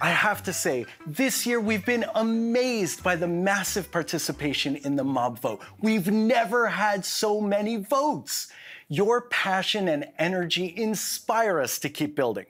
I have to say, this year we've been amazed by the massive participation in the mob vote. We've never had so many votes. Your passion and energy inspire us to keep building.